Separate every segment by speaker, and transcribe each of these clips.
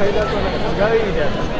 Speaker 1: 階段とはなんか違う意味。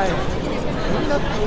Speaker 1: बाय